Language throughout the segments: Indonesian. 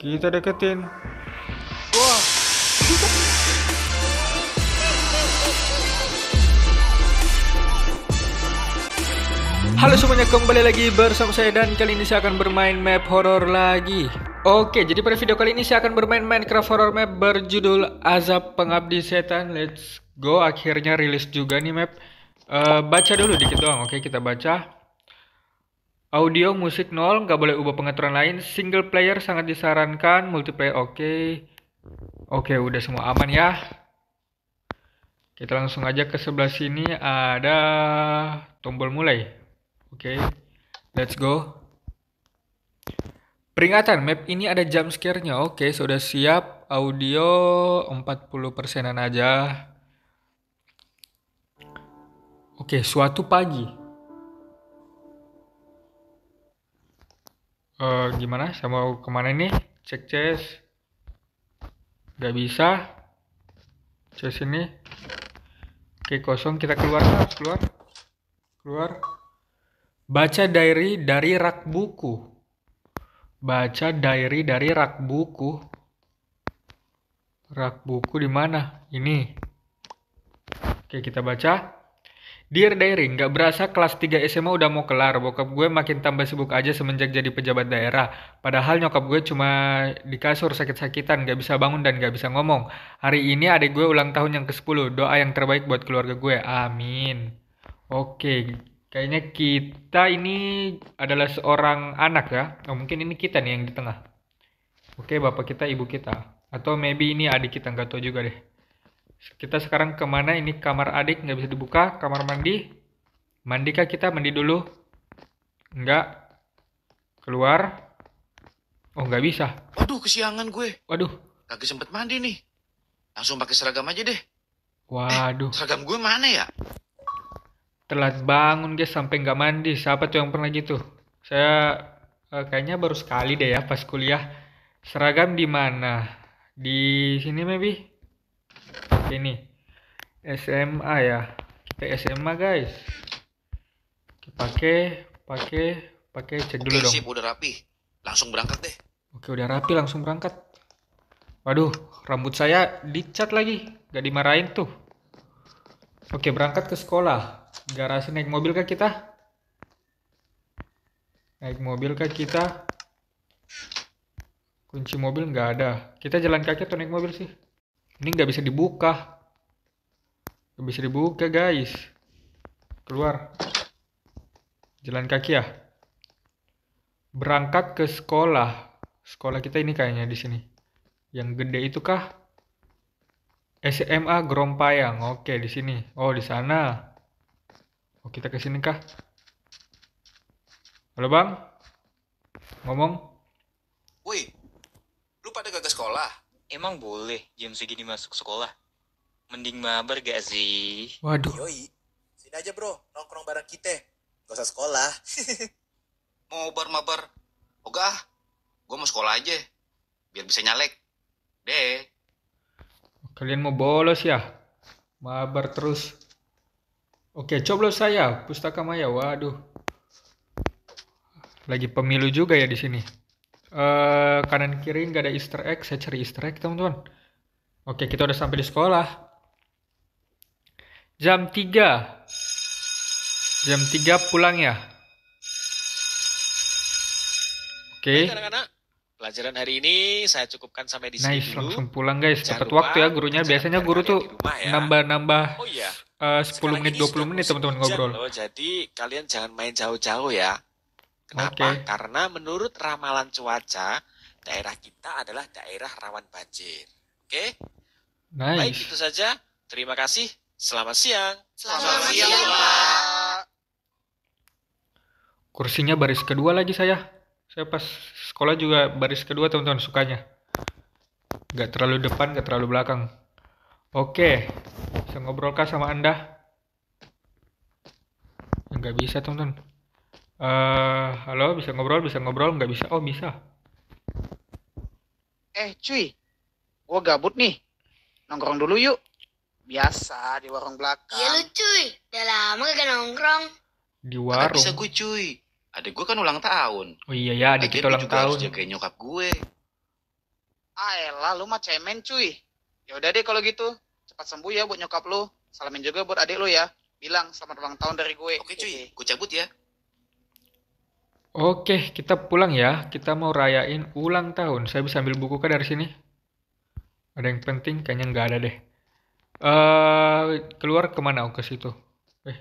Kita deketin. Wah, Halo semuanya, kembali lagi bersama saya dan kali ini saya akan bermain map horror lagi. Oke, jadi pada video kali ini saya akan bermain Minecraft horror map berjudul Azab Pengabdi Setan. Let's go. Akhirnya rilis juga nih map. Eh, baca dulu dikit doang. Oke, kita baca. Audio musik nol, nggak boleh ubah pengaturan lain. Single player sangat disarankan, multiplayer oke. Oke, udah semua aman ya. Kita langsung aja ke sebelah sini ada tombol mulai. Oke, let's go. Peringatan, map ini ada jump scare-nya. Oke, sudah siap. Audio 40 persenan aja. Oke, suatu pagi. Eh, gimana? Saya mau ke mana nih? Cek chest. Gak bisa. Chest ini. Oke, kosong. Kita keluar. Keluar. Keluar. Baca diary dari rak buku. Baca diary dari rak buku. Rak buku di mana? Ini. Oke, kita baca. Dear Diary, nggak berasa kelas 3 SMA udah mau kelar. Bokap gue makin tambah sibuk aja semenjak jadi pejabat daerah. Padahal nyokap gue cuma di kasur sakit-sakitan, nggak bisa bangun dan nggak bisa ngomong. Hari ini adik gue ulang tahun yang ke-10. Doa yang terbaik buat keluarga gue. Amin. Oke, kayaknya kita ini adalah seorang anak ya. Oh, mungkin ini kita nih yang di tengah. Oke, bapak kita, ibu kita. Atau maybe ini adik kita, nggak tahu juga deh. Kita sekarang ke mana? Ini kamar adik nggak bisa dibuka. Kamar mandi. Mandi kah kita? Mandi dulu. Nggak. Keluar. Oh nggak bisa. waduh kesiangan gue. Waduh. Kagak sempet mandi nih. Langsung pakai seragam aja deh. Waduh. Seragam gue mana ya? Telat bangun guys sampai nggak mandi. Siapa tuh yang pernah gitu? Saya eh, kayaknya baru sekali deh ya pas kuliah. Seragam di mana? Di sini maybe. Ini SMA ya. Kita SMA guys. Oke, Pakai, pakai, pakai cek dulu Oke, dong. sip, udah rapi. Langsung berangkat deh. Oke udah rapi langsung berangkat. Waduh, rambut saya dicat lagi. Gak dimarahin tuh. Oke berangkat ke sekolah. Garasi naik mobil kah kita? Naik mobil kah kita? Kunci mobil nggak ada. Kita jalan kaki atau naik mobil sih? Ini nggak bisa dibuka. Nggak bisa dibuka guys. Keluar. Jalan kaki ya? Berangkat ke sekolah. Sekolah kita ini kayaknya di sini. Yang gede itu kah? SMA Grompayang. Oke, di sini. Oh, di sana. Oh, kita ke sini kah? Halo, Bang. Ngomong. Woi, lu pada gak ke sekolah? Emang boleh jam segini masuk sekolah? Mending mabar gak sih? Waduh. Yoi, sini aja bro, nongkrong bareng kita. Gak usah sekolah. Mau bar-mabar? Ogah, gue mau sekolah aja. Biar bisa nyalek. Deh. Kalian mau bolos ya? Mabar terus. Oke, coblos saya. Pustaka Maya. Waduh. Lagi pemilu juga ya di sini. Eh kanan kiri nggak ada Easter egg. Saya cari Easter egg, teman-teman. Oke, kita udah sampai di sekolah. Jam 3. Jam 3 pulang ya. Oke. Baik anak-anak, pelajaran hari ini saya cukupkan sampai di sini Nice, dulu. langsung pulang guys. Tepat waktu ya gurunya. Biasanya guru tuh ya. nambah-nambah Oh iya, eh, 10 sekarang menit, ini 20 sudah menit teman-teman ngobrol. loh, jadi kalian jangan main jauh-jauh ya. Kenapa? Oke. Karena menurut ramalan cuaca, daerah kita adalah daerah rawan banjir. Oke? Baik, Nice. itu saja. Terima kasih. Selamat siang. Selamat siang, Pak. Kursinya baris kedua lagi saya. Saya pas sekolah juga baris kedua teman-teman sukanya. Gak terlalu depan, gak terlalu belakang. Oke, bisa ngobrol kah sama Anda? Nggak bisa teman-teman. Eh, halo, bisa ngobrol, bisa ngobrol, nggak bisa. Oh, bisa. Eh cuy, gua gabut nih. Nongkrong dulu yuk. Biasa di warung belakang. Iya lu cuy, udah lama gak nongkrong. Di warung. bisa gue cuy. Adik gue kan ulang tahun. Oh iya ya, adik kita ulang juga harus tahun. jagain nyokap gue. Ah elah, lu mah cemen cuy. Ya udah deh kalau gitu. Cepat sembuh ya buat nyokap lu. Salamin juga buat adik lu ya. Bilang selamat ulang tahun dari gue. Oke cuy, gue cabut ya. Oke, kita pulang ya. Kita mau rayain ulang tahun. Saya bisa ambil buku kah dari sini? Ada yang penting? Kayaknya nggak ada deh. Eh, keluar ke mana? Oh, ke situ. Eh,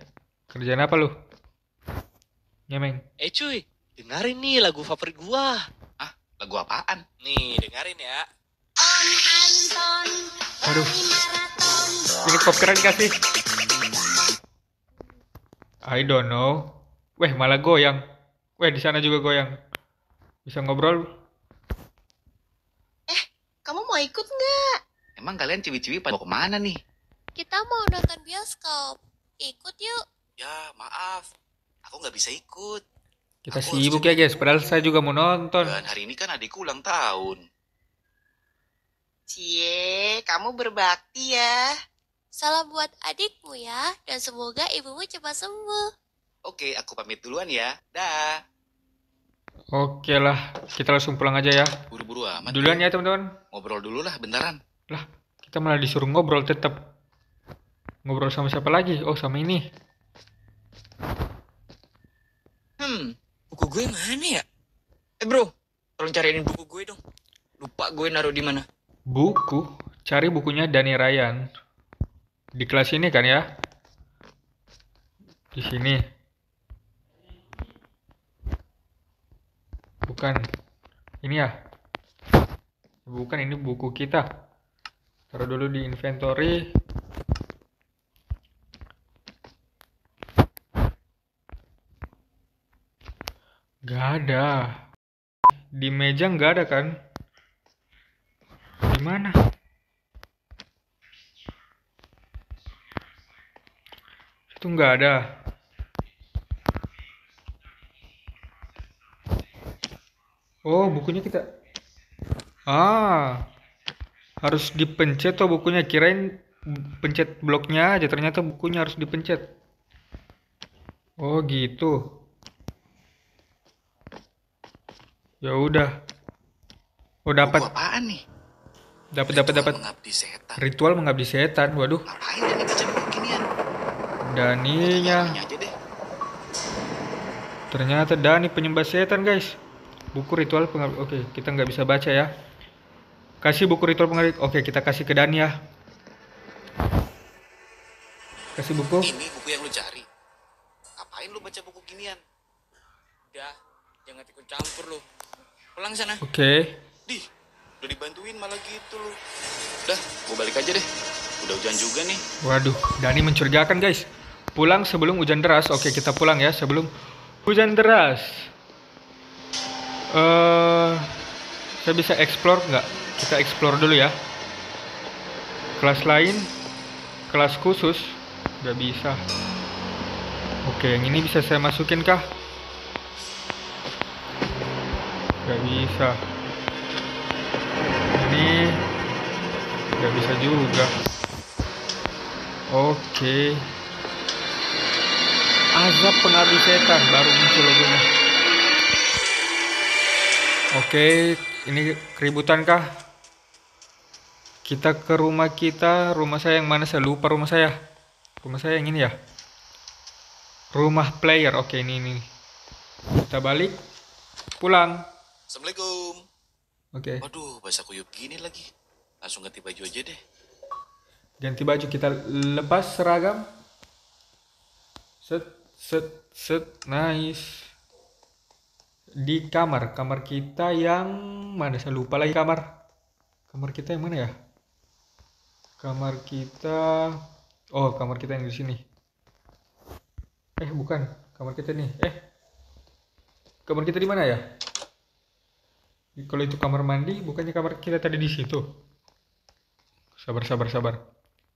kerjaan apa lu? Nyemeng. Eh cuy, dengerin nih lagu favorit gua. Lagu apaan? Nih, dengerin ya. Aduh. Ini copyright dikasih. I don't know. Weh, malah goyang. Weh, di sana juga goyang. Bisa ngobrol? Kamu mau ikut nggak? Emang kalian ciwi-ciwi pada mau ke mana nih? Kita mau nonton bioskop. Ikut yuk. Ya, maaf. Aku nggak bisa ikut. Kita Aku sibuk ya guys, padahal saya juga mau nonton. Dan hari ini kan adikku ulang tahun. Cie, kamu berbakti ya. Salam buat adikmu ya, dan semoga ibumu cepat sembuh. Oke, aku pamit duluan ya. Dah. Oke lah, kita langsung pulang aja ya. Buru-buru amat. Duluan ya teman-teman. Ngobrol dulu lah, bentaran. Lah, kita malah disuruh ngobrol tetap. Ngobrol sama siapa lagi? Oh, sama ini. Hmm, buku gue mana ya? Eh bro, tolong cariin buku gue dong. Lupa gue naruh di mana. Buku, cari bukunya Dani Ryan. Di kelas ini kan ya? Di sini. Bukan. Ini ya? Bukan, ini buku kita. Taruh dulu di inventory. Gak ada. Di meja nggak ada kan? Di mana? Itu nggak ada. Oh, bukunya kita. Ah, harus dipencet tuh bukunya. Kirain pencet bloknya aja, ternyata bukunya harus dipencet. Oh, gitu. Ya udah. Oh, dapat. Apaan nih? Dapat dapat dapat. Ritual mengabdi setan. Waduh, Ngapain ya? Daninya. Ternyata Dani penyembah setan, guys. Buku ritual pengabdi. Oke, kita nggak bisa baca ya. Kasih buku ritual pengabdi. Oke, kita kasih ke Dani ya. Kasih buku. Ini buku yang lu cari. Ngapain lu baca buku ginian? Udah, jangan ikut campur lu. Pulang sana. Oke. Dih, udah dibantuin malah gitu lu. Udah, gua balik aja deh. Udah hujan juga nih. Waduh, Dani mencurigakan, guys. Pulang sebelum hujan deras. Oke, kita pulang ya sebelum hujan deras. Eh, saya bisa explore nggak? Kita explore dulu ya. Kelas lain, kelas khusus, nggak bisa. Oke, yang ini bisa saya masukin kah? Nggak bisa. Ini nggak bisa juga. Oke. Azab pengabdi setan baru muncul logonya. Oke, ini keributan kah? Kita ke rumah kita, rumah saya yang mana saya lupa rumah saya. Rumah saya yang ini ya. Rumah player. Oke, ini ini. Kita balik. Pulang. Assalamualaikum. Oke. Waduh, basah kuyup gini lagi. Langsung ganti baju aja deh. Ganti baju kita lepas seragam. Set set set nice. Di kamar, kamar kita yang mana saya lupa lagi kamar. Kamar kita yang mana ya? Kamar kita Oh, kamar kita yang di sini. Eh, bukan. Kamar kita nih. Eh. Kamar kita di mana ya? Kalau itu kamar mandi, bukannya kamar kita tadi di situ. Sabar, sabar, sabar.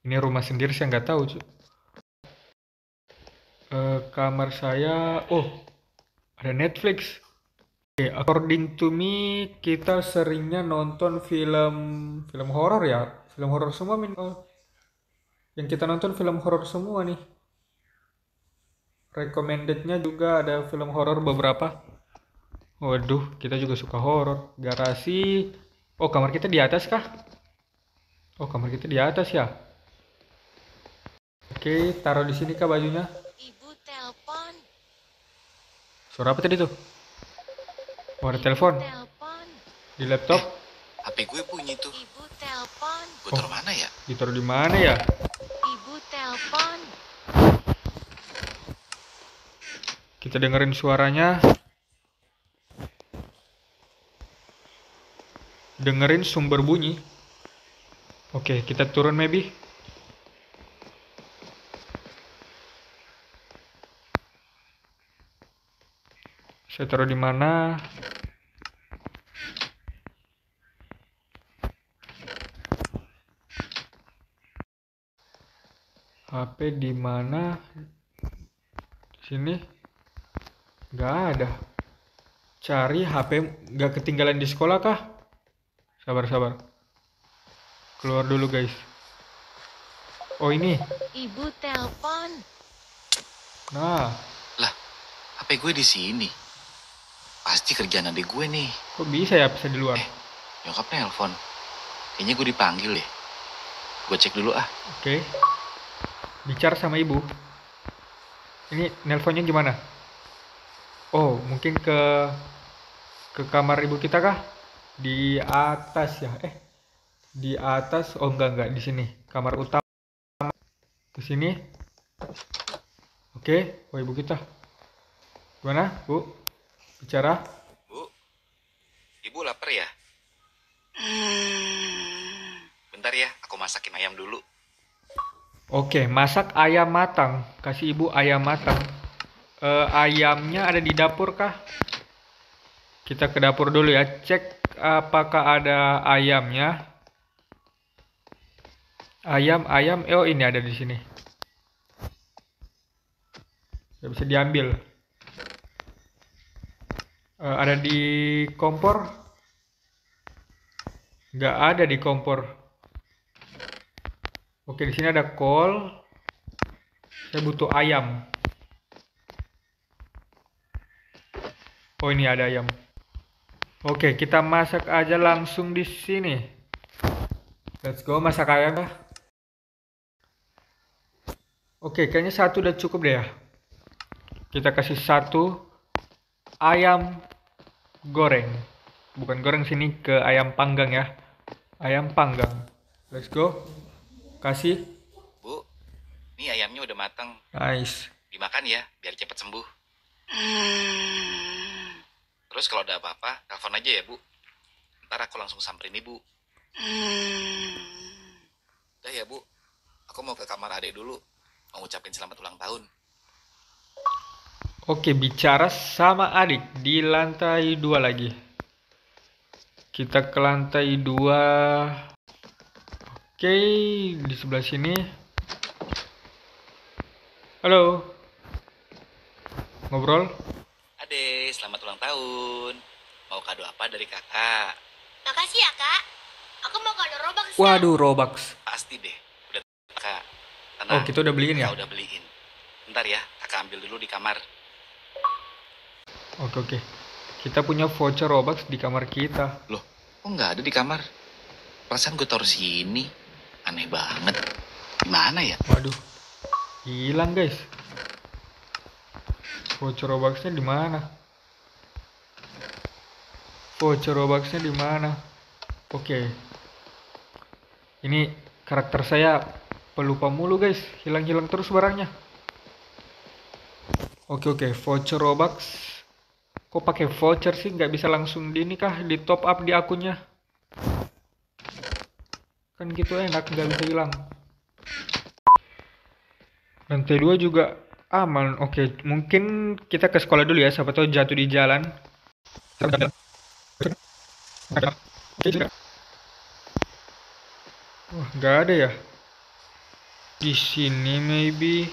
Ini rumah sendiri saya nggak tahu, cu. Eh, kamar saya, oh, ada Netflix. Oke, according to me, kita seringnya nonton film film horor ya, film horor semua min. Oh, yang kita nonton film horor semua nih. Recommendednya juga ada film horor beberapa. Waduh, kita juga suka horor. Garasi. Oh, kamar kita di atas kah? Oh, kamar kita di atas ya. Oke, taruh di sini kah bajunya? Ibu telepon. Suara apa tadi tuh? Oh, ada telepon di laptop. HP gue bunyi tuh. Ibu telepon. Gue taruh mana ya? Ditaruh di mana ya? Ibu telepon. Kita dengerin suaranya. Dengerin sumber bunyi. Oke, kita turun maybe. Saya taruh di mana? HP di mana? Sini. Nggak ada. Cari HP nggak ketinggalan di sekolah kah? Sabar, sabar. Keluar dulu guys. Oh ini. Ibu telepon. Nah, HP gue di sini. Pasti kerjaan adik gue nih. kok bisa ya bisa di luar? Nyokap nelpon. Kayaknya gue dipanggil deh. Gue cek dulu ah. Oke. Bicara sama ibu. Ini nelponnya gimana? Oh, mungkin ke ke kamar ibu kita kah? Di atas ya. Eh. Di atas. Oh, enggak enggak di sini. Kamar utama. Di sini. Oke, oh ibu kita. Gimana, Bu? Bicara? Bu, ibu lapar ya? Bentar ya, aku masakin ayam dulu. Oke, masak ayam matang. Kasih ibu ayam matang. Eh, ayamnya ada di dapur kah? Kita ke dapur dulu ya. Cek apakah ada ayamnya. Ayam, ayam. Oh, ini ada di sini. Nggak bisa diambil. Eh, ada di kompor? Nggak ada di kompor. Oke, di sini ada kol. Saya butuh ayam. Oh, ini ada ayam. Oke, kita masak aja langsung di sini. Let's go, masak ayam kah? Oke, kayaknya satu udah cukup deh ya. Kita kasih satu ayam goreng. Bukan goreng sini ke ayam panggang ya. Ayam panggang. Let's go. Kasih. Bu, ini ayamnya udah matang. Nice. Dimakan ya, biar cepet sembuh. Terus kalau ada apa-apa, telepon aja ya, Bu. Ntar aku langsung samperin ibu. Udah ya, Bu. Aku mau ke kamar adek dulu. Mau ngucapin selamat ulang tahun. Oke, bicara sama adik di lantai dua lagi. Kita ke lantai dua. Oke, di sebelah sini. Halo. Ngobrol? Ade, selamat ulang tahun. Mau kado apa dari kakak? Makasih ya, Kak. Aku mau kado Robux. Kak. Waduh, Robux. Pasti deh. Udah kakak. Tenang. Oh, kita udah beliin ya? Udah beliin. Bentar ya, kakak ambil dulu di kamar. Oke, oke. Kita punya voucher Robux di kamar kita. Loh, kok nggak ada di kamar? Perasaan gue taruh sini. Aneh banget. Gimana ya? Waduh. Hilang, guys. Voucher Robuxnya di mana? Voucher Robuxnya di mana? Oke. Ini karakter saya pelupa mulu, guys. Hilang-hilang terus barangnya. Oke, oke. Voucher Robux. Kok pakai voucher sih? Nggak bisa langsung di ini kah? Di top up di akunnya? Kan gitu enak, nggak bisa hilang. Lantai dua juga aman. Oke, mungkin kita ke sekolah dulu ya. Siapa tahu jatuh di jalan. Wah, nggak ada ya. Di sini maybe.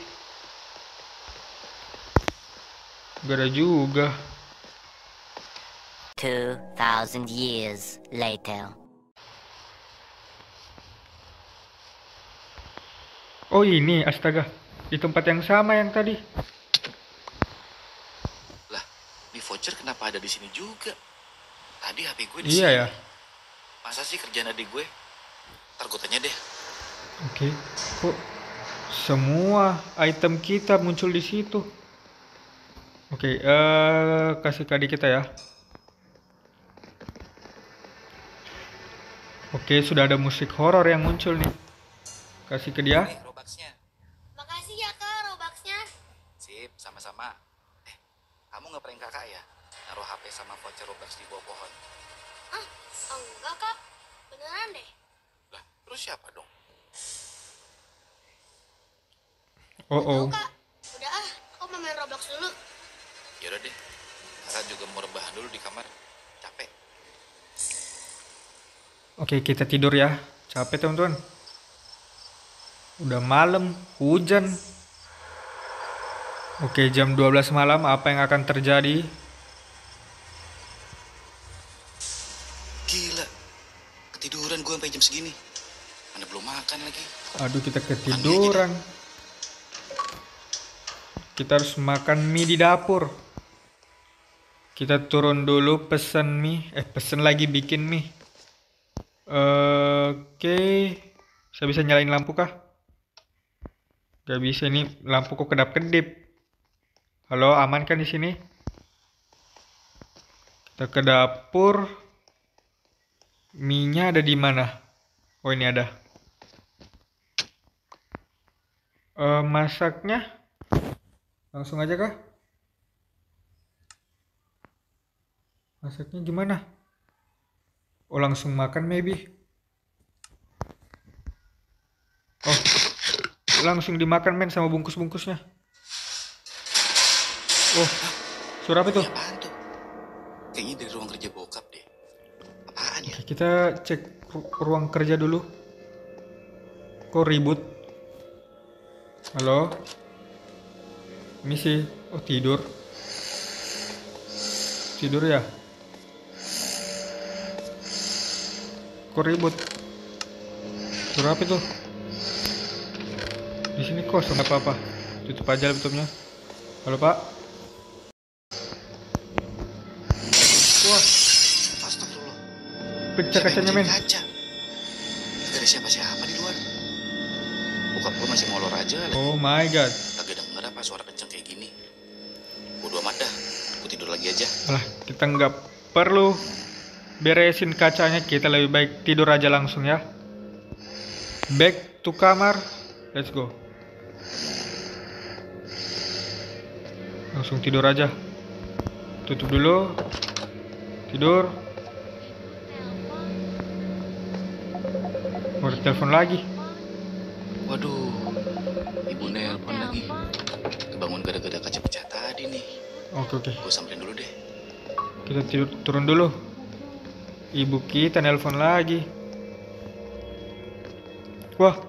Nggak ada juga. 2,000 years later. Oh ini, astaga. Di tempat yang sama yang tadi. Lah, di voucher kenapa ada di sini juga? Tadi HP gue di Iya sini. ya. Masa sih kerjaan adik gue? Ntar gue tanya deh. Oke, kok semua item kita muncul di situ? Oke, eh kasih ke adik kita ya. Oke, sudah ada musik horor yang muncul nih. Kasih ke dia. Nih, Robloxnya. Makasih ya kak Robloxnya. Sip, sama-sama. Eh, kamu nggak prank kakak ya? Naruh HP sama voucher Roblox di bawah pohon. Ah, enggak kak. Beneran deh. Lah, terus siapa dong? Oh oh. Tahu kak. Udah ah, aku mau main Roblox dulu. Yaudah deh. Kakak juga mau rebahan dulu di kamar. Capek. Oke, kita tidur ya. Capek teman-teman. Udah malam, hujan. Oke, jam 12 malam apa yang akan terjadi? Gila. Ketiduran gue sampai jam segini. Mana belum makan lagi. Aduh, kita ketiduran. Kita harus makan mie di dapur. Kita turun dulu pesen mie. Eh, pesen lagi bikin mie. Oke. Saya bisa nyalain lampu kah? Gak bisa ini lampu kok kedap-kedip. Halo, aman kan di sini? Kita ke dapur. Mie-nya ada di mana? Oh, ini ada. Eh, masaknya langsung aja kah? Masaknya gimana? Oh langsung makan maybe. Langsung dimakan men sama bungkus-bungkusnya. Oh suara apa itu? Apaan tuh? Kayaknya dari ruang kerja bokap deh. Apaan ya? Kita cek ru- ruang kerja dulu. Kok ribut? Halo? Misi? Oh tidur. Tidur ya? Kok ribut? Suara apa itu? Di sini kosong apa apa. Tutup aja laptopnya. Halo Pak. Wah, Astagfirullah. pecah Siapa kacanya men. Kaca. Gak ada siapa-siapa di luar. Bokap gue masih molor aja lagi. Oh my god. Kagak denger apa suara kenceng kayak gini. Bodo amat dah. Gue tidur lagi aja. Alah, kita nggak perlu beresin kacanya, kita lebih baik tidur aja langsung ya. Back to kamar, let's go. Langsung tidur aja. Tutup dulu. Tidur. Oh, ada telepon lagi. Waduh. Ibu nelpon lagi. Kebangun gara-gara kaca pecah tadi nih. Oke, oke. Gue samperin dulu deh. Kita tidur, turun dulu. Ibu kita nelpon lagi. Wah.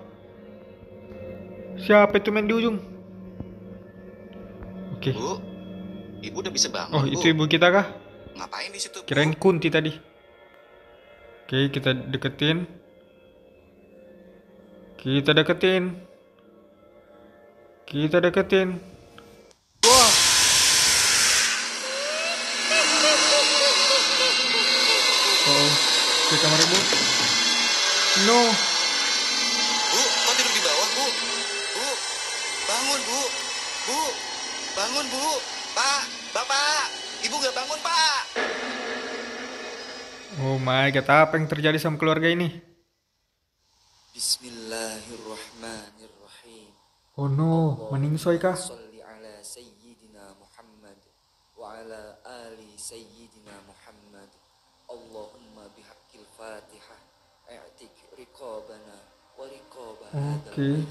Siapa itu main di ujung? Oke. Bu, ibu udah bisa bangun. Oh, Bu. itu ibu kita kah? Ngapain di situ? Bu? Kirain Kunti tadi. Oke, kita deketin. Kita deketin. Kita deketin. Wah. Oh, ke kamar ibu. No. My god, apa yang terjadi sama keluarga ini? Bismillahirrahmanirrahim. Oh no, meningsoy kah? Salli ala sayyidina Muhammad wa ala ali sayyidina Muhammad. Allahumma bihaqqil Fatihah i'tik riqabana wa riqaba hadzal Oke.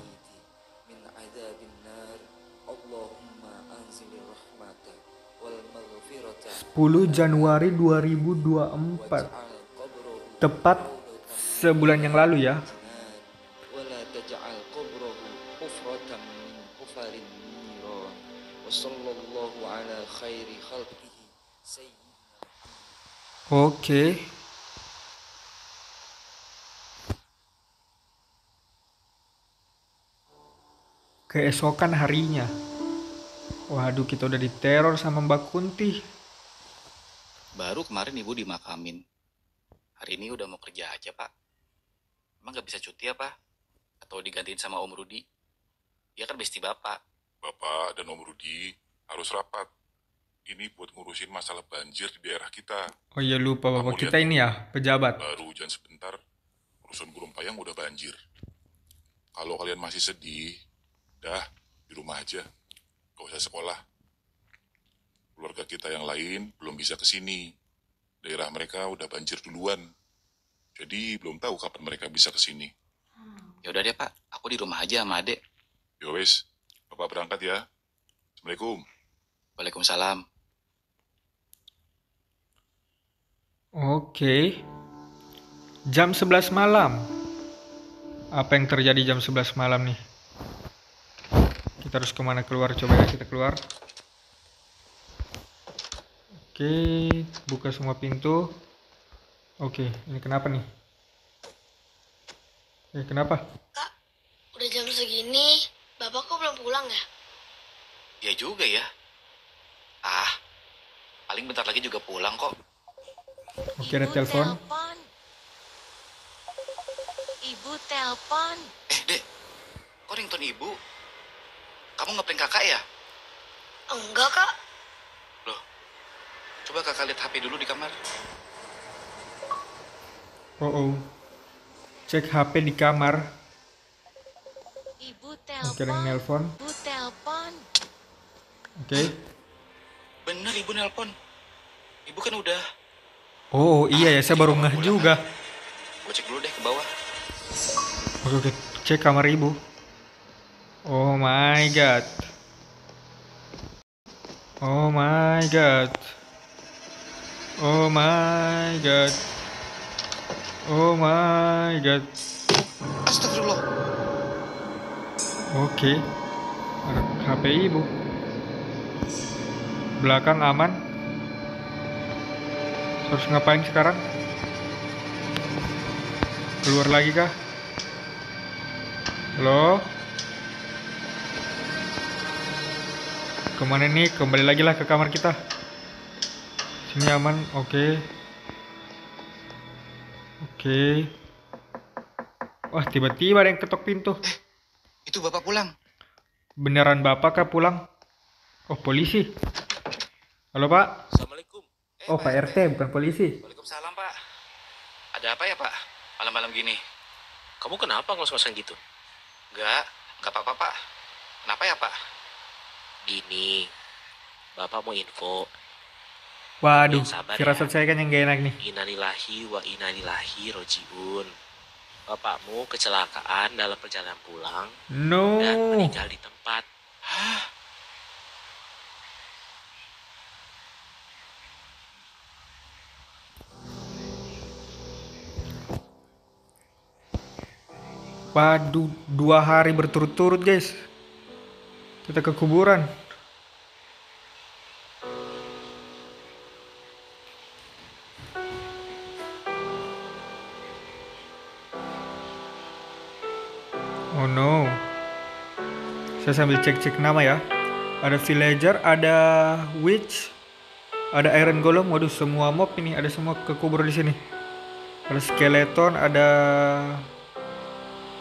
maghfirata 10 Januari 2024 tepat sebulan yang lalu ya Oke. Okay. Keesokan harinya. Waduh, kita udah diteror sama Mbak Kunti. Baru kemarin ibu dimakamin. Hari ini udah mau kerja aja, Pak. Emang nggak bisa cuti apa? Atau digantiin sama Om Rudi? Dia kan besti Bapak. Bapak dan Om Rudi harus rapat. Ini buat ngurusin masalah banjir di daerah kita. Oh iya lupa bapak Kamu kita lihat ini ya pejabat. Baru hujan sebentar, urusan Gunung Payang udah banjir. Kalau kalian masih sedih, dah di rumah aja. Gak usah sekolah. Keluarga kita yang lain belum bisa ke sini. Daerah mereka udah banjir duluan. Jadi belum tahu kapan mereka bisa ke sini. Ya udah deh, Pak. Aku di rumah aja sama Adek. Ya wes, Bapak berangkat ya. Assalamualaikum. Waalaikumsalam. Oke. Jam 11 malam. Apa yang terjadi jam 11 malam nih? Kita harus ke mana keluar? Coba ya kita keluar. Oke, buka semua pintu. Oke, ini kenapa nih? Eh, kenapa? Udah jam segini, bapak kok belum pulang ya? Ya juga ya. Ah, paling bentar lagi juga pulang kok. Oke, ada telepon. Ibu telepon. Eh, Dek. Kok ringtone ibu? Kamu ngeprank kakak ya? Enggak, Kak. Coba kakak lihat HP dulu di kamar. Oh, oh. Cek HP di kamar. Ibu Oke, ada yang nelpon. Ibu telepon. Oke. Bener ibu nelpon. Ibu kan udah. Oh, iya ya, saya baru ngeh juga. Gue cek dulu deh ke bawah. Oke, oke. Cek kamar ibu. Oh my god. Oh my god. Oh my god. Oh my god. Astagfirullah. Oke. Ada HP ibu. Belakang aman. Harus ngapain sekarang? Keluar lagi kah? Halo? Ke mana nih? Kembali lagi lah ke kamar kita. Sini aman, oke. Oke. Wah, tiba-tiba ada yang ketok pintu. Itu bapak pulang. Beneran bapak kah pulang? Oh, polisi. Halo, Pak. Assalamualaikum. Oh, Pak RT, bukan polisi. Waalaikumsalam, Pak. Ada apa ya, Pak? Malam-malam gini. Kamu kenapa ngos-ngosan gitu? Enggak, enggak apa-apa, Pak. Kenapa ya, Pak? Gini, Bapak mau info. Waduh, Yang sabar firasat saya kan yang gak enak nih. Innalillahi wa innalillahi rojiun. Bapakmu kecelakaan dalam perjalanan pulang No. dan meninggal di tempat. Waduh, dua hari berturut-turut guys. Kita ke kuburan. Saya sambil cek-cek nama ya. Ada villager, ada witch, ada iron golem. Waduh, semua mob ini ada semua kekubur di sini. Ada skeleton, ada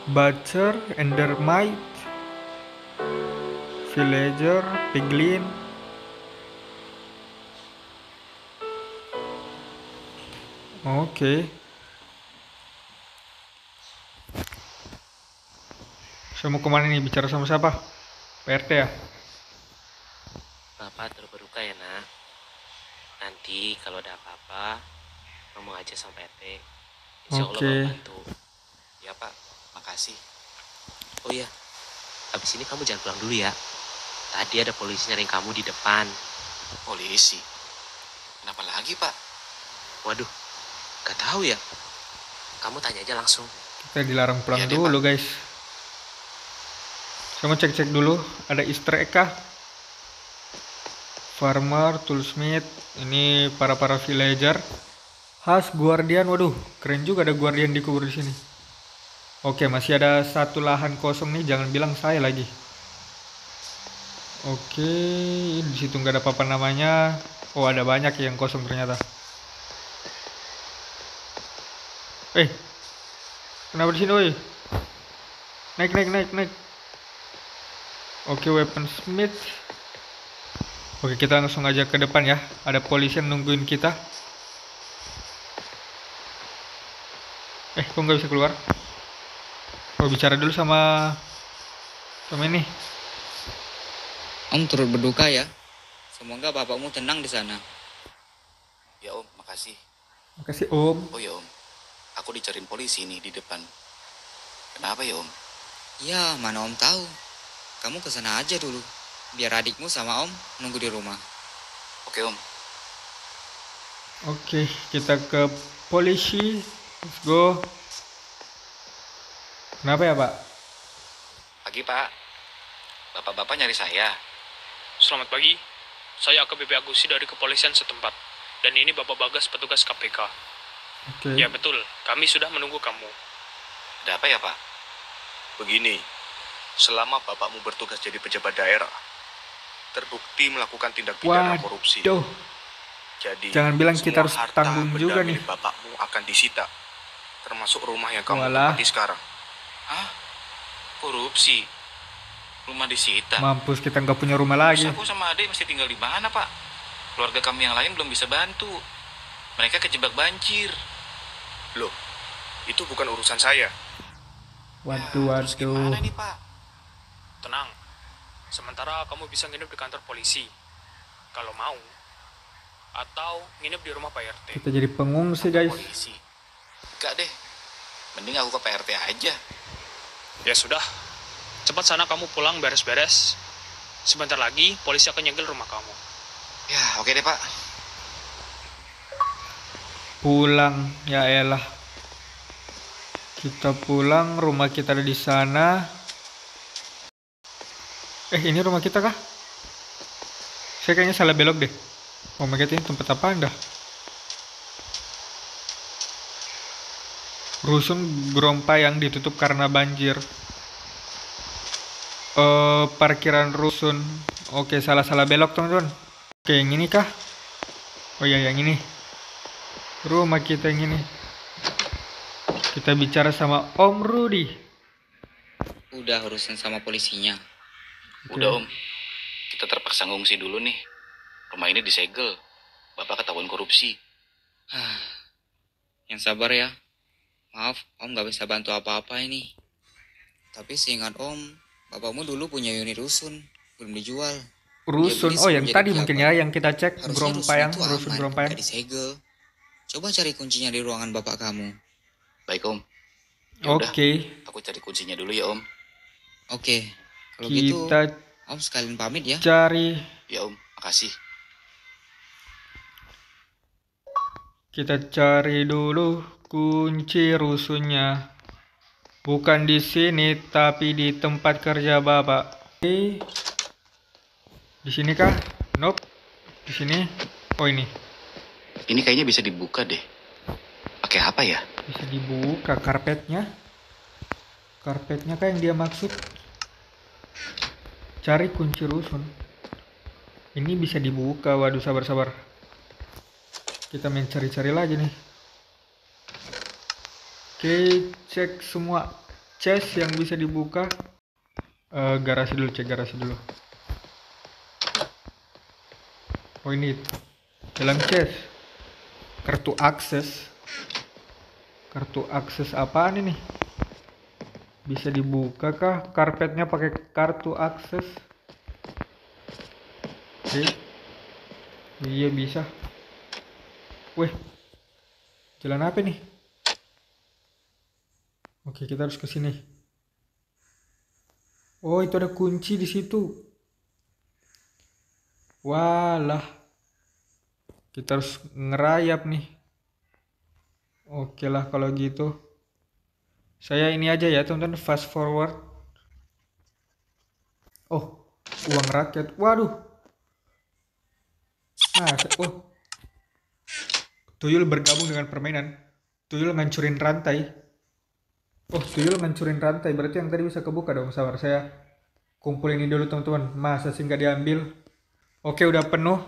Butcher, Endermite, Villager, Piglin. Oke. Saya mau ke mana nih? Bicara sama siapa? PRT ya? Bapak terus berduka ya nak. Nanti kalau ada apa-apa, ngomong aja sama PT. Insya Allah Oke. Bapak bantu. Ya, Pak. Makasih. Oh iya, habis ini kamu jangan pulang dulu ya. Tadi ada polisi nyariin kamu di depan. Polisi. Kenapa lagi, Pak? Waduh, gak tahu ya. Kamu tanya aja langsung. Kita dilarang pulang deh, dulu guys. Mau cek-cek dulu. Ada easter egg kah? Farmer, toolsmith. Ini para-para villager. Khas guardian. Waduh, keren juga ada guardian di kubur di sini. Oke, masih ada satu lahan kosong nih. Jangan bilang saya lagi. Oke, di situ nggak ada apa-apa namanya. Oh, ada banyak yang kosong ternyata. Eh, kenapa di sini, woi? Naik, naik, naik, naik. Oke, weaponsmith. Oke, kita langsung aja ke depan ya. Ada polisi yang nungguin kita. Eh, kok nggak bisa keluar? Mau bicara dulu sama sama ini. Om turut berduka ya. Semoga bapakmu tenang di sana. Ya om, makasih. Makasih, Om. Oh ya om, aku dicariin polisi nih di depan. Kenapa ya om? Ya, mana om tahu. Kamu ke sana aja dulu. Biar adikmu sama om nunggu di rumah. Oke om. Oke, kita ke polisi. Let's go. Kenapa ya, Pak? Pagi pak. Bapak-bapak nyari saya. Selamat pagi. Saya AKBP Agusi dari kepolisian setempat. Dan ini Bapak Bagas petugas KPK. Oke. Ya betul, kami sudah menunggu kamu. Ada apa ya pak? Begini, selama bapakmu bertugas jadi pejabat daerah, terbukti melakukan tindak pidana korupsi. Waduh. Jadi, Jangan bilang semua kita harus harta tanggung juga nih. bapakmu akan disita, termasuk rumah yang kamu Walah. tempati sekarang. Hah? Korupsi? Rumah disita? Mampus kita nggak punya rumah lagi. Terus aku sama adik masih tinggal di mana pak? Keluarga kami yang lain belum bisa bantu. Mereka kejebak banjir. Loh, itu bukan urusan saya. Waduh, waduh. Mana nih pak? Tenang. Sementara kamu bisa nginep di kantor polisi. Kalau mau. Atau nginep di rumah Pak RT. Kita jadi pengungsi, guys. Polisi. Enggak deh. Mending aku ke PRT aja. Ya sudah. Cepat sana kamu pulang beres-beres. Sebentar lagi polisi akan nyegel rumah kamu. Ya, oke deh pak. Pulang, ya elah. Kita pulang, rumah kita ada di sana. Eh, ini rumah kita kah? Saya kayaknya salah belok deh. Oh my god, ini tempat apa anda? Rusun Grompa yang ditutup karena banjir. Eh, parkiran rusun. Oke, salah-salah belok, teman-teman. Oke, yang ini kah? Oh iya, yang ini. Rumah kita yang ini. Kita bicara sama Om Rudi. Udah urusan sama polisinya. Udah om. Kita terpaksa ngungsi dulu nih. Rumah ini disegel. Bapak ketahuan korupsi. Yang sabar ya. Maaf, om gak bisa bantu apa-apa ini. Tapi seingat om, bapakmu dulu punya unit rusun. Belum dijual. Rusun. Oh, yang tadi mungkin ya yang kita cek Harusnya Grompayang, rusun aman, Grompayang. disegel. Coba cari kuncinya di ruangan bapak kamu. Baik om. Ya Oke. Aku cari kuncinya dulu ya om. Oke, kalau gitu Kita om sekalian pamit ya. cari Ya om, makasih. kita cari dulu kunci rusunnya. Bukan di sini tapi di tempat kerja Bapak. Di sini kah? Nope. Di sini. Oh ini. Ini kayaknya bisa dibuka deh. Pakai apa ya? Bisa dibuka karpetnya. Karpetnya kah yang dia maksud? Cari kunci rusun. Ini bisa dibuka. Waduh, sabar-sabar. Kita main cari-cari lagi nih. Oke, cek semua chest yang bisa dibuka. Eh, garasi dulu, cek garasi dulu. Oh ini dalam chest kartu akses kartu akses apaan ini bisa dibuka kah? Karpetnya pakai kartu akses? Oke iya bisa. Weh jalan apa nih? Oke kita harus ke sini. Oh itu ada kunci di situ. Walah. Kita harus ngerayap nih. Oke lah kalau gitu. Saya ini aja ya teman-teman fast forward. Oh, uang rakyat. Waduh. Nah, oh. Tuyul bergabung dengan permainan. Tuyul ngancurin rantai. Oh, tuyul ngancurin rantai. Berarti yang tadi bisa kebuka dong. Sabar, saya kumpulin ini dulu teman-teman. Masa sih nggak diambil? Oke, udah penuh.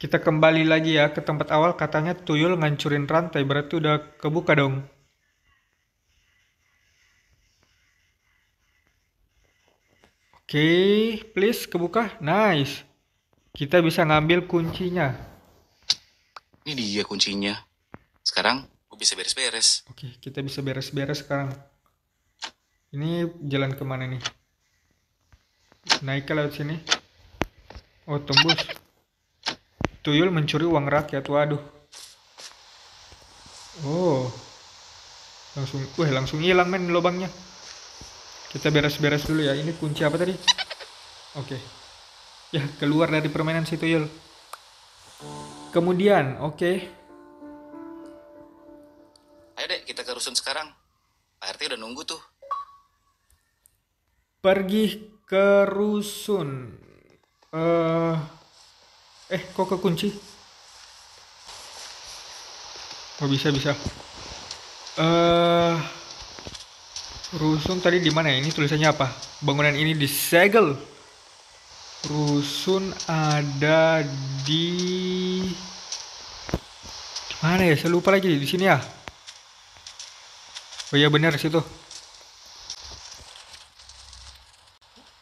Kita kembali lagi ya ke tempat awal katanya tuyul ngancurin rantai berarti udah kebuka dong. Oke, please kebuka. Nice. Kita bisa ngambil kuncinya. Ini dia kuncinya. Sekarang gue bisa beres-beres. Oke, kita bisa beres-beres sekarang. Ini jalan ke mana nih? Naik ke laut sini. Oh, tembus. Tuyul mencuri uang rakyat. Waduh. Oh. Langsung, wah langsung hilang men lubangnya. Kita beres-beres dulu ya. Ini kunci apa tadi? Oke. Ya, keluar dari permainan si Tuyul. Kemudian, oke. Ayo deh, kita ke rusun sekarang. Pak RT udah nunggu tuh. Pergi ke rusun. Eh, eh, kok kekunci? Oh bisa bisa. Eh, rusun tadi di mana ya? Ini tulisannya apa? Bangunan ini disegel. Rusun ada di mana ya? Saya lupa lagi di sini ya. Oh iya benar situ.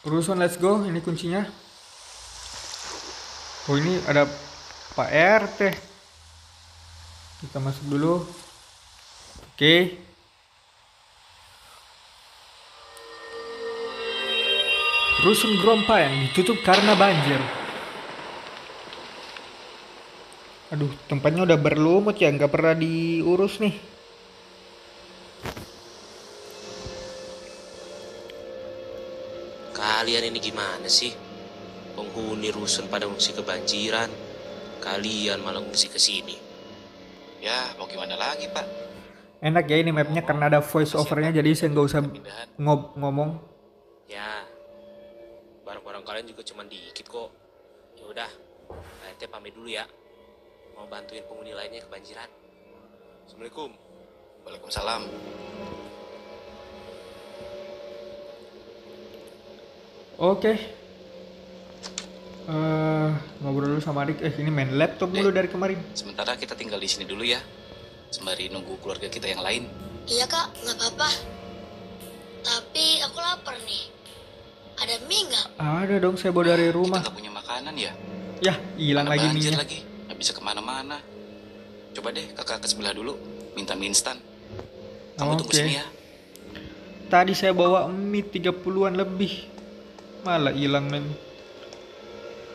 Rusun let's go. Ini kuncinya. Oh ini ada Pak RT. Kita masuk dulu. Oke. Rusun Grompa yang ditutup karena banjir. Aduh, tempatnya udah berlumut ya, nggak pernah diurus nih. Kalian ini gimana sih? Penghuni rusun pada ngungsi kebanjiran. Kalian malah ngungsi ke sini. Ya, mau gimana lagi, Pak? Enak ya ini mapnya karena ada voice overnya jadi saya nggak usah ngob ngomong. Ya, kalian juga cuma dikit kok. Ya udah, nanti pamit dulu ya. Mau bantuin penghuni lainnya kebanjiran. Assalamualaikum. Waalaikumsalam. Oke. Eh, ngobrol dulu sama adik. Eh, ini main laptop mulu dari kemarin. Sementara kita tinggal di sini dulu ya. Sembari nunggu keluarga kita yang lain. Iya kak, nggak apa-apa. Tapi aku lapar nih. Ada mie nggak? Ada dong saya bawa dari rumah. Kita punya makanan ya. Ya, hilang lagi mie lagi. Nggak bisa ke mana-mana. Coba deh kakak ke sebelah dulu. Minta mie instan. Kamu tunggu Oke. sini ya. Tadi saya bawa mie 30-an lebih. Malah hilang men.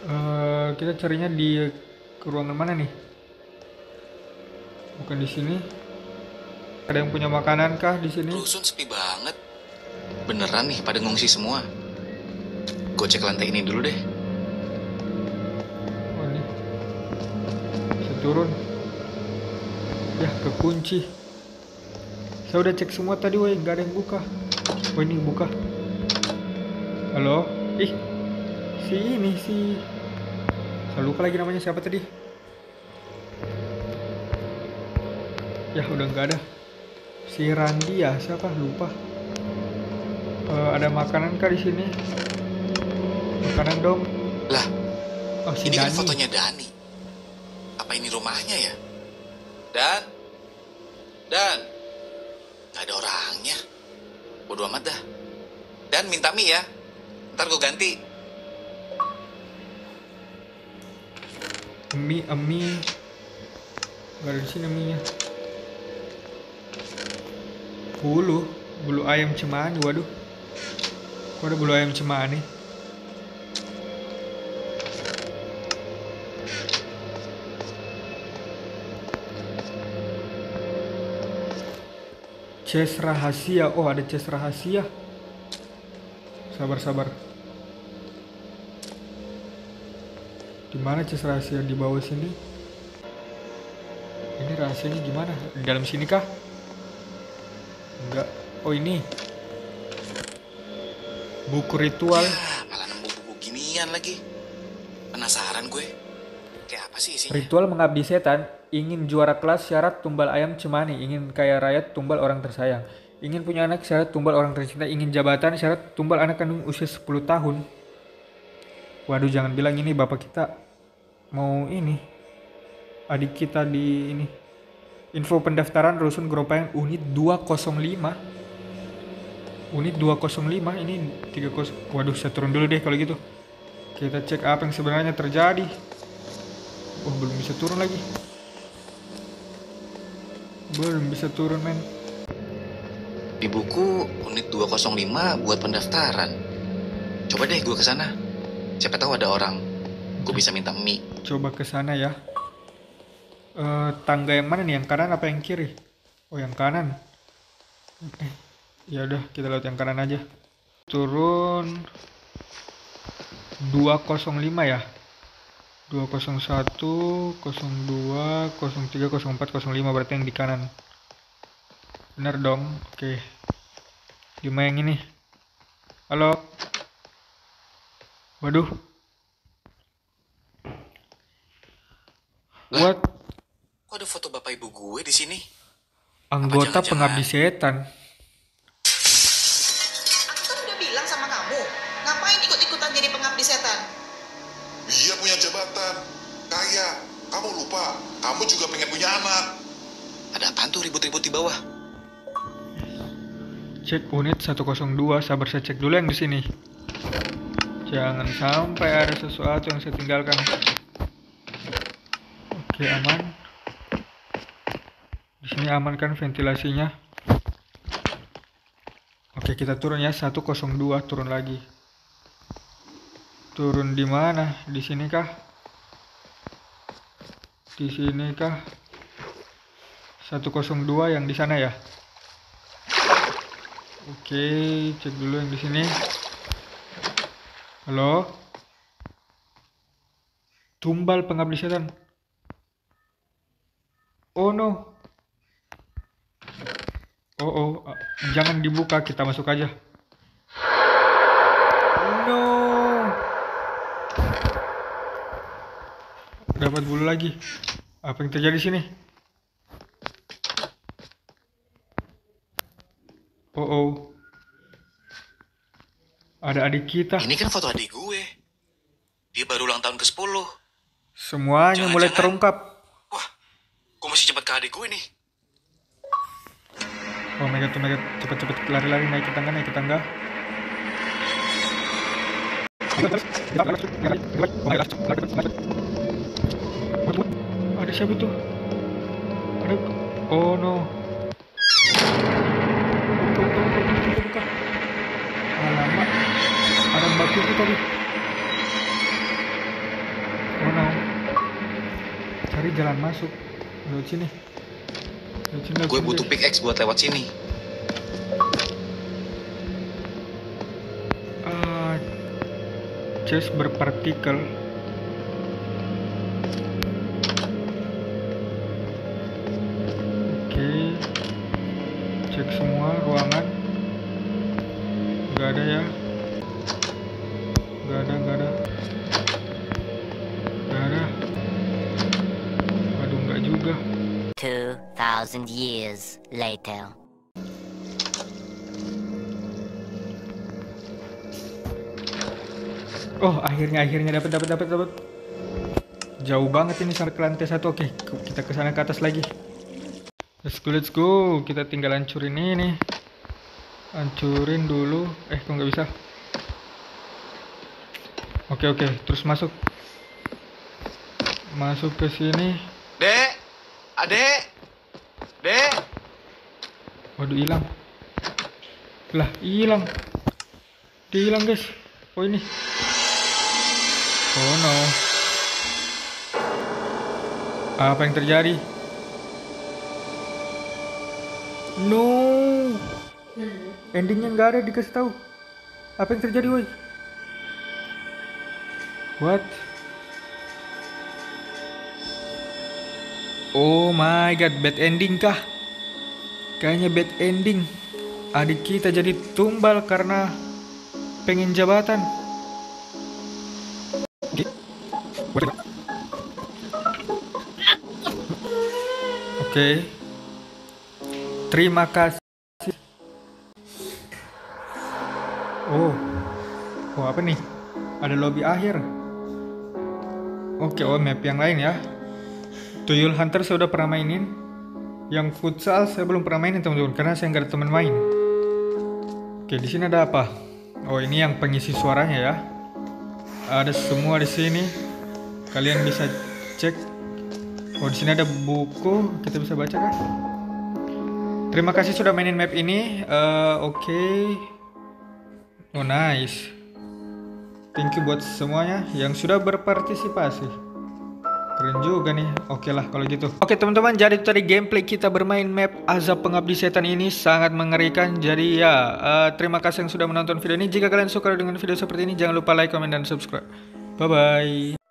Eh, kita carinya di ke ruangan mana nih? Bukan di sini. Ada yang punya makanan kah di sini? Rusun sepi banget. Beneran nih pada ngungsi semua. Gue cek lantai ini dulu deh. Oh ini. Bisa turun. Ya, kekunci. Saya udah cek semua tadi, woi, nggak ada yang buka. Oh ini buka. Halo? Ih, si ini si. Saya lupa lagi namanya siapa tadi. Ya udah nggak ada. Si Randi ya siapa lupa. Eh, ada makanan kah di sini? Makanan dong. Lah, Oh si ini kan Dani. fotonya Dani. Apa ini rumahnya ya? Dan, dan, nggak ada orangnya. Bodoh amat dah. Dan minta mie ya. Ntar gue ganti. mie eh, mie nggak ada di sini mie nya bulu bulu ayam cemani waduh kok ada bulu ayam cemani chest rahasia. Oh ada chest rahasia. Sabar sabar di mana chest rahasia? Di bawah sini. Ini rahasianya gimana di dalam sini kah? Enggak. Oh ini. Buku ritual. Malah nemu buku ginian lagi. Penasaran gue. Kayak apa sih isinya? ritual mengabdi setan ingin juara kelas syarat tumbal ayam cemani ingin kaya raya tumbal orang tersayang ingin punya anak syarat tumbal orang tercinta ingin jabatan syarat tumbal anak kandung usia 10 tahun waduh jangan bilang ini bapak kita mau ini adik kita di ini. Info pendaftaran rusun Gropayang unit 205. Unit 205 ini 30. Waduh, saya turun dulu deh kalau gitu. Kita cek apa yang sebenarnya terjadi. Oh, belum bisa turun lagi. Belum bisa turun, men. Di buku unit 205 buat pendaftaran. Coba deh gue ke sana. Siapa tahu ada orang. Gue bisa minta mie. Coba ke sana ya. Eh, tangga yang mana nih? Yang kanan apa yang kiri? Oh, yang kanan. Eh, ya udah kita lewat yang kanan aja. Turun 205 ya. 201, 02, 03, 04, 05 berarti yang di kanan. Bener dong. Oke. 5 yang ini. Halo. Waduh. What? Kok ada foto bapak ibu gue di sini? Anggota jangan-jangan- pengabdi setan. Kamu juga pengen punya anak. Ada apaan tuh ribut-ribut di bawah? Cek unit 102, sabar saya cek dulu yang di sini. Jangan sampai ada sesuatu yang saya tinggalkan. Oke, aman. Di sini aman kan ventilasinya? Oke, kita turun ya 102, turun lagi. Turun di mana? Di sini kah? Di sini kah? 102 yang di sana ya? Oke, cek dulu yang di sini. Halo? Tumbal pengabdi setan. Oh no. Oh oh, ah, jangan dibuka, kita masuk aja. No. Dapat bulu lagi. Apa yang terjadi sini? Oh oh. Ada adik kita. Ini kan foto adik gue. Dia baru ulang tahun ke-10. Semuanya mulai terungkap. Gue mesti cepat ke adik gue nih. Oh my god, oh my god. Cepet-cepet lari-lari naik ke tangga, naik ke tangga. siapa tuh? Ada... Oh no. Alamak. Ada mbak Kiki tadi. Oh no. Cari jalan masuk. Lewat sini. Lewat sini, Gue butuh pickaxe buat lewat sini. Ah, jas berpartikel. 2,000 years later. Oh, akhirnya akhirnya dapat dapat dapat dapat. Jauh banget ini sampai ke lantai satu. Oke, ke- kita ke sana ke atas lagi. Let's go, let's go. Kita tinggal hancurin ini. Hancurin dulu. Eh, kok nggak bisa? Oke, oke. Terus masuk. Masuk ke sini. Dek, adek, dek. Waduh, hilang. Lah, hilang. Dia hilang, guys. Oh, ini. Oh, no. Apa yang terjadi? No. Endingnya nggak ada dikasih tahu. Apa yang terjadi, woi? What? Oh my god, bad ending kah? Kayaknya bad ending. Adik kita jadi tumbal karena pengen jabatan. Oke. Oke. Terima kasih. Oh. Oh, apa nih? Ada lobby akhir. Oke, oh map yang lain ya. Tuyul Hunter saya udah pernah mainin. Yang futsal saya belum pernah mainin teman-teman karena saya nggak ada teman main. Oke, di sini ada apa? Oh, ini yang pengisi suaranya ya. Ada semua di sini. Kalian bisa cek. Oh, di sini ada buku. Kita bisa baca kah? Terima kasih sudah mainin map ini. Eh, Oke. Oh, nice. Thank you buat semuanya yang sudah berpartisipasi. Keren juga nih. Oke lah kalau gitu. Oke teman-teman, jadi itu tadi gameplay kita bermain map Azab Pengabdi Setan ini sangat mengerikan. Jadi ya, eh, terima kasih yang sudah menonton video ini. Jika kalian suka dengan video seperti ini, jangan lupa like, comment, dan subscribe. Bye bye.